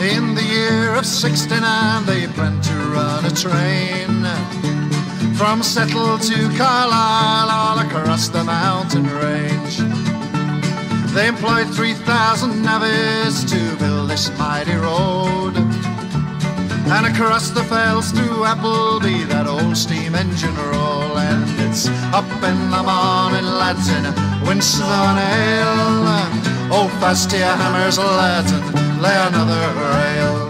In the year of 69, they planned to run a train from Settle to Carlisle, all across the mountain range. They employed 3,000 navvies to build this mighty road. And across the fells through Appleby, that old steam engine roll. And it's up in the morning, lads, in Winslow and Ale. Oh, fast your hammers, lads, and lay another rail.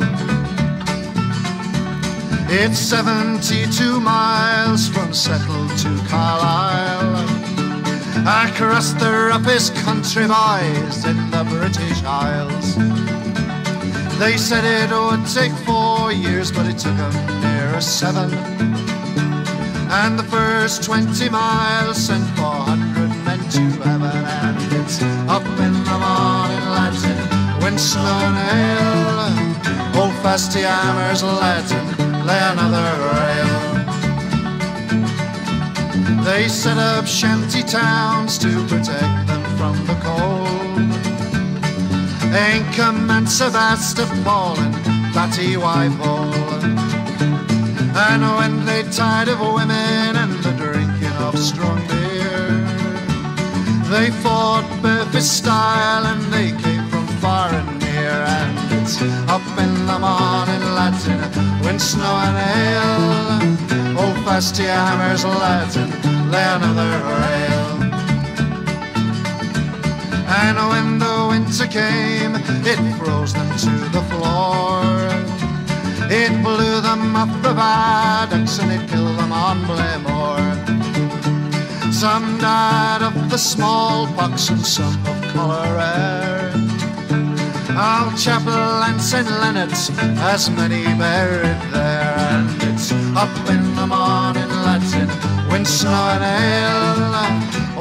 It's 72 miles from Settle to Carlisle. Across the roughest country boys in the British Isles. They said it would take four years, but it took them near seven. And the first 20 miles sent 400 men to heaven. And it's up in the morning, lads, in Winslow and Ale. Hold fast to hammers, lads, and lay another rail. They set up shanty towns to protect them from the cold. Inkerman and Sebastopol and Batty Wife Hole. And when they tired of women Style and they came from far and near. And it's up in the morning, lads, in snow and Ale. Hold oh, fast to your hammers, lads, and lay another rail. And when the winter came, it froze them to the floor. It blew them off the viaducts Some died of the smallpox and some of cholera. Old Chapel and St. Leonard's, as many buried there. And it's up in the morning, lads, in Winslow and Ale.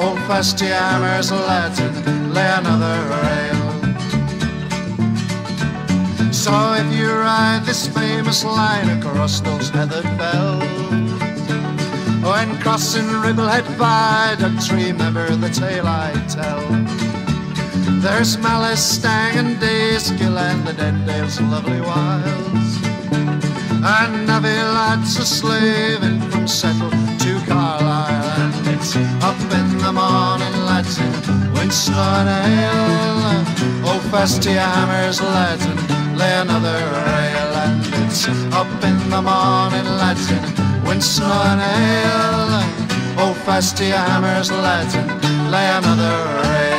Old lads, and lay another rail. So if you ride this famous line across those heathered fells, when crossing Ribblehead Viaduct, remember the tale I tell. There's Mallerstang, and Ais Gill, and the Dentdale's lovely wilds. And Navvy lads are slaving from Settle to Carlisle, and it's up in the morning, lads, in Winslow and Ale. Oh, fast to your hammers, lads, and lay another rail, and it's up in the morning, lads, in Winslow and hail, Oh, fast to your hammers, lads, and lay another rail.